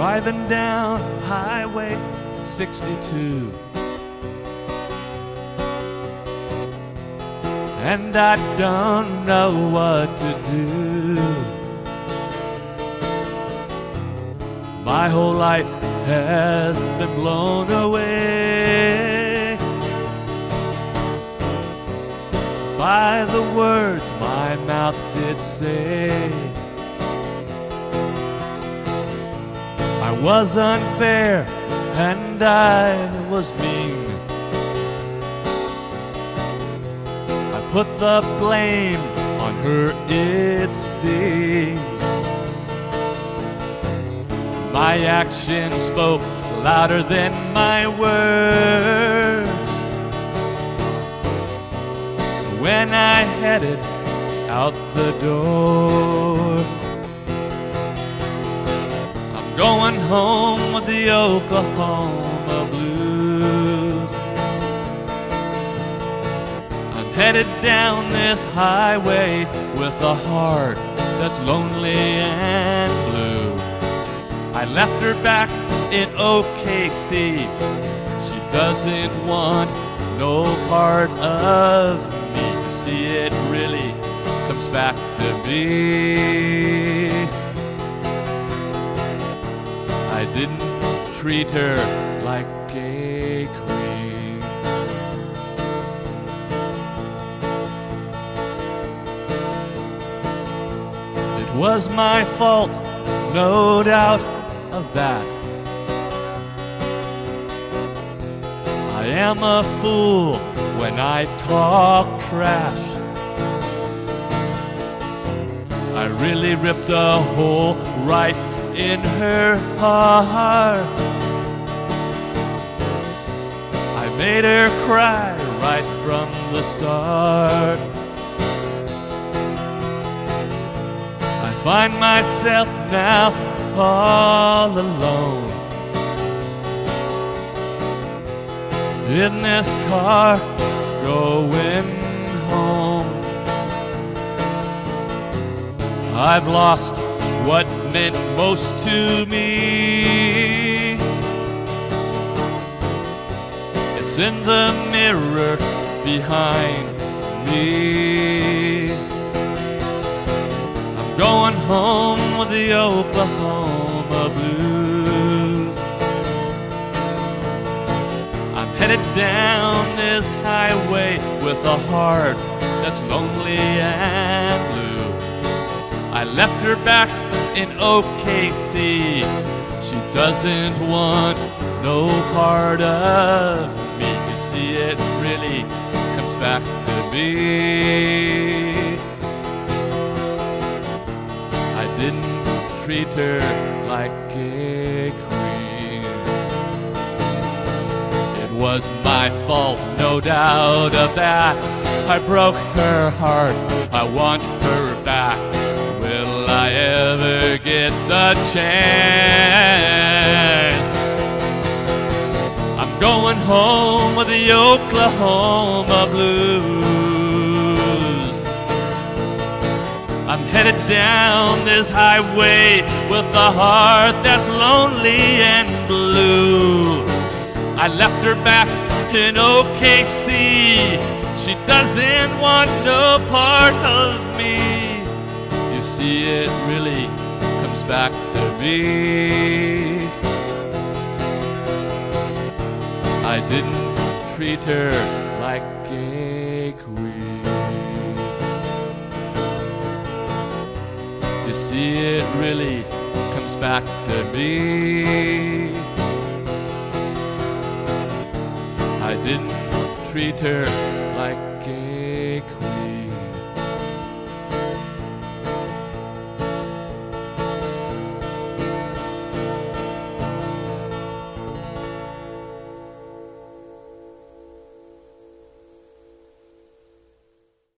driving down Highway 62. And I don't know what to do. My whole life has been blown away by the words my mouth did say. I was unfair and I was mean. I put the blame on her, it seems. My actions spoke louder than my words. When I headed out the door, going home with the Oklahoma blues. I'm headed down this highway with a heart that's lonely and blue. I left her back in OKC. She doesn't want no part of me. See, it really comes back to me. I didn't treat her like a queen. It was my fault, no doubt of that. I am a fool when I talk trash. I really ripped a hole right in her heart. I made her cry right from the start. I find myself now all alone in this car going home. I've lost what meant most to me. It's in the mirror behind me. I'm going home with the Oklahoma blues. I'm headed down this highway with a heart that's lonely and blue. I left her back in OKC. She doesn't want no part of me. You see, it really comes back to me. I didn't treat her like a queen. It was my fault, no doubt of that. I broke her heart, I want her back. I ever get the chance? I'm going home with the Oklahoma blues. I'm headed down this highway with a heart that's lonely and blue. I left her back in OKC. She doesn't want no part of me. See, it really comes back to me. I didn't treat her like a queen. You see, it really comes back to me. I didn't treat her like